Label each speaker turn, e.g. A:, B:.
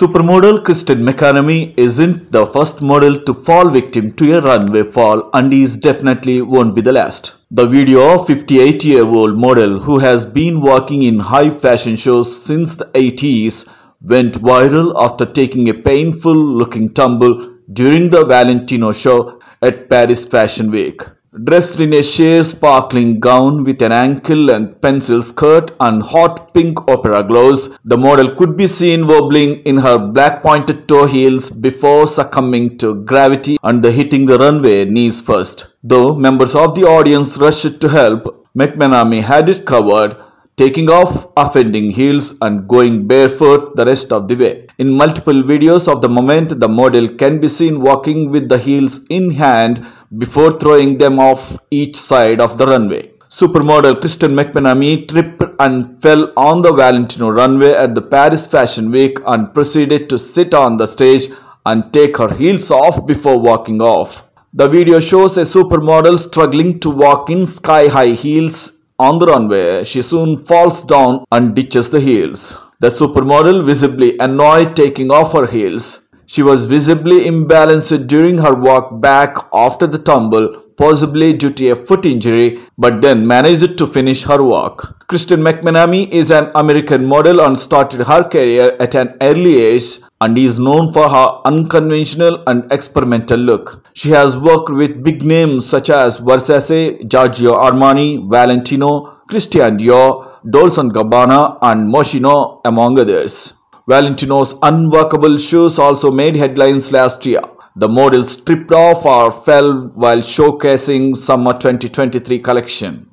A: Supermodel Kristen McMenamy isn't the first model to fall victim to a runway fall and is definitely won't be the last. The video of 58-year-old model who has been working in high fashion shows since the 80s went viral after taking a painful looking tumble during the Valentino show at Paris Fashion Week. Dressed in a sheer sparkling gown with an ankle-length pencil skirt and hot pink opera gloves, the model could be seen wobbling in her black pointed toe heels before succumbing to gravity and hitting the runway knees first. Though members of the audience rushed to help, McMenamy had it covered taking off offending heels and going barefoot the rest of the way. In multiple videos of the moment, the model can be seen walking with the heels in hand before throwing them off each side of the runway. Supermodel Kristen McMenamy tripped and fell on the Valentino runway at the Paris Fashion Week and proceeded to sit on the stage and take her heels off before walking off. The video shows a supermodel struggling to walk in sky-high heels on the runway, she soon falls down and ditches the heels. The supermodel visibly annoyed taking off her heels. She was visibly imbalanced during her walk back after the tumble, possibly due to a foot injury, but then managed to finish her walk. Kristen McMenamy is an American model and started her career at an early age and is known for her unconventional and experimental look. She has worked with big names such as Versace, Giorgio Armani, Valentino, Christian Dior, Dolce & Gabbana and Moschino among others. Valentino's unworkable shoes also made headlines last year. The model stripped off or fell while showcasing summer 2023 collection.